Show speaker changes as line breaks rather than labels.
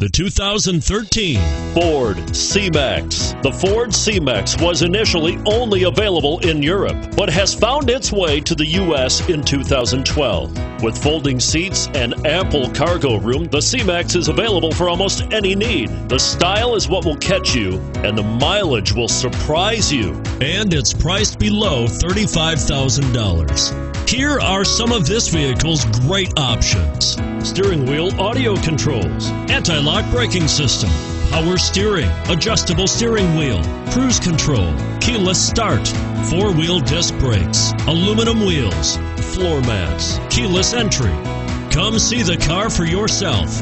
The 2013
Ford C-Max. The Ford C-Max was initially only available in Europe, but has found its way to the U.S. in 2012. With folding seats and ample cargo room, the C-Max is available for almost any need. The style is what will catch you, and the mileage will surprise you.
And it's priced below $35,000. Here are some of this vehicle's great options steering wheel audio controls, anti lock braking system, power steering, adjustable steering wheel, cruise control, keyless start, four wheel disc brakes, aluminum wheels, floor mats, keyless entry. Come see the car for yourself.